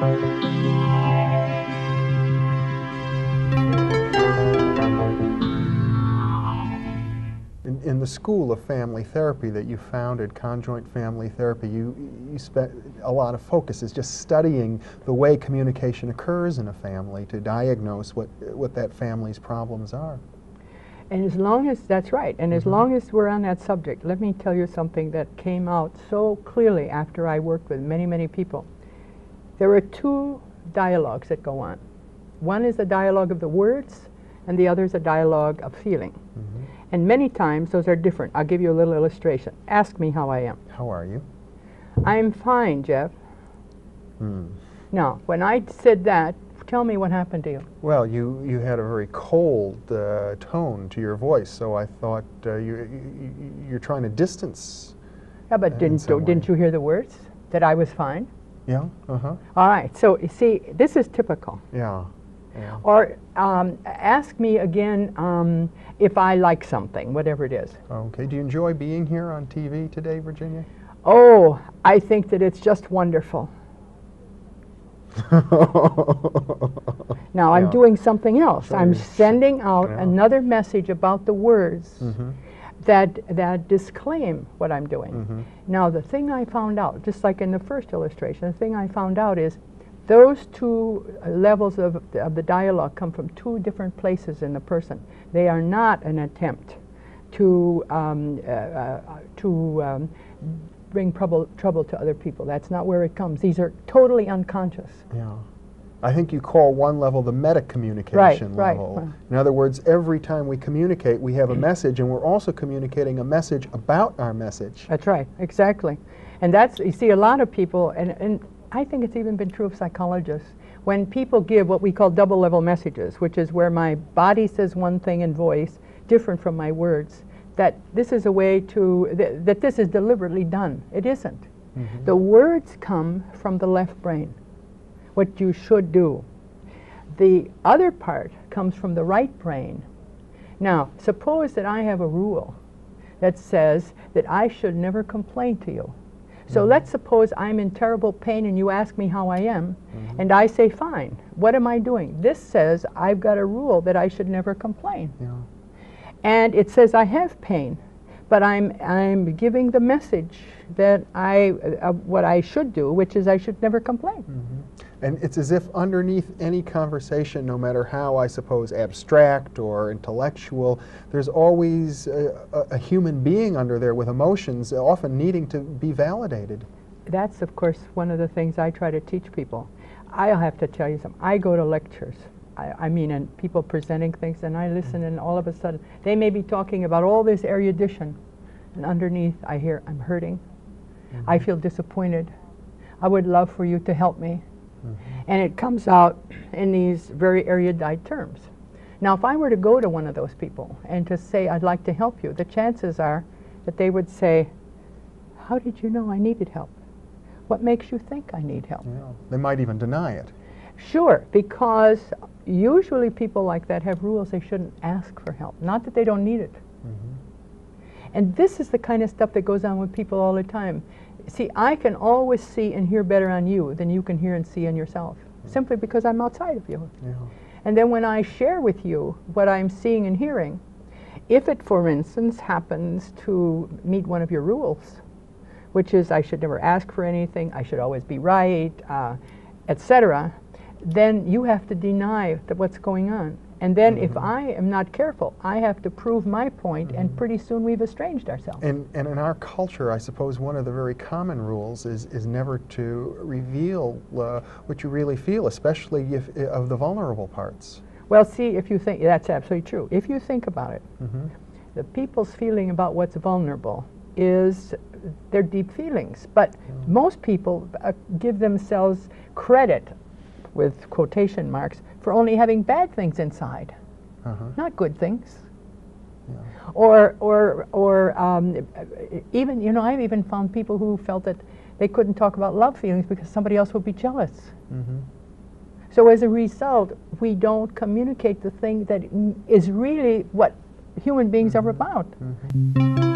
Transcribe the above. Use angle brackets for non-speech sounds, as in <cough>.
In, in the School of Family Therapy that you founded, Conjoint Family Therapy, you, you spent a lot of focus is just studying the way communication occurs in a family to diagnose what, what that family's problems are. And as long as, that's right, and as Mhm. long as we're on that subject, let me tell you something that came out so clearly after I worked with many, many people. There are two dialogues that go on. One is a dialogue of the words, and the other is a dialogue of feeling. Mhm. And many times those are different. I'll give you a little illustration. Ask me how I am. How are you? I'm fine, Jeff. Hmm. Now, when I said that, tell me what happened to you. Well, you, you had a very cold uh, tone to your voice, so I thought uh, you, you, you're trying to distance. Yeah, but didn't, didn't you hear the words? That I was fine? Yeah? Uh-huh. All right, so you see, this is typical. Yeah. yeah. Or um, ask me again um, if I like something, whatever it is. Okay. Do you enjoy being here on TV today, Virginia? Oh, I think that it's just wonderful. <laughs> Now I'm Yeah. doing something else. I'm sending out yeah. another message about the words Mhm. That that disclaim what I'm doing. Mhm. Now the thing I found out, just like in the first illustration, the thing I found out is those two uh, levels of, of the dialogue come from two different places in the person. They are not an attempt to um, uh, uh, to um, bring trouble trouble to other people. That's not where it comes. These are totally unconscious. Yeah. I think you call one level the meta communication right, level. right. In other words, every time we communicate, we have a message, and we're also communicating a message about our message. That's right, exactly. And that's, you see, a lot of people, and, and I think it's even been true of psychologists, when people give what we call double level messages, which is where my body says one thing in voice, different from my words, that this is a way to, th- that this is deliberately done. It isn't. Mhm. The words come from the left brain, what you should do. The other part comes from the right brain. Now, suppose that I have a rule that says that I should never complain to you. So Mhm. let's suppose I'm in terrible pain and you ask me how I am, Mhm. and I say, fine. What am I doing? This says I've got a rule that I should never complain. Yeah. And it says I have pain, but I'm, I'm giving the message that I, uh, what I should do, which is I should never complain. Mhm. And it's as if underneath any conversation, no matter how, I suppose, abstract or intellectual, there's always a, a, a human being under there with emotions, often needing to be validated. That's, of course, one of the things I try to teach people. I'll have to tell you something. I go to lectures. I, I mean, and people presenting things, and I listen, and all of a sudden, they may be talking about all this erudition, and underneath, I hear, I'm hurting. I feel disappointed. I would love for you to help me. Mhm. And it comes out in these very erudite terms. Now, if I were to go to one of those people and to say, I'd like to help you, the chances are that they would say, How did you know I needed help? What makes you think I need help? Yeah. They might even deny it. Sure, because usually people like that have rules they shouldn't ask for help. Not that they don't need it. Mhm. And this is the kind of stuff that goes on with people all the time. See, I can always see and hear better on you than you can hear and see on yourself, simply because I'm outside of you. Yeah. And then when I share with you what I'm seeing and hearing, if it, for instance, happens to meet one of your rules, which is I should never ask for anything, I should always be right, uh, etc., then you have to deny that what's going on. And then if Mhm. I am not careful, I have to prove my point, and Mhm. pretty soon we've estranged ourselves. And, and in our culture, I suppose one of the very common rules is, is never to reveal uh, what you really feel, especially if, of the vulnerable parts. well, see, if you think that's absolutely true. If you think about it, Mhm. the people's feeling about what's vulnerable is their deep feelings. But Yeah. most people uh, give themselves credit, with quotation marks, for only having bad things inside, Uh-huh. not good things. Yeah. Or, or, or um, even, you know, I've even found people who felt that they couldn't talk about love feelings because somebody else would be jealous. Mhm. So as a result, we don't communicate the thing that is really what human beings are about. Mhm.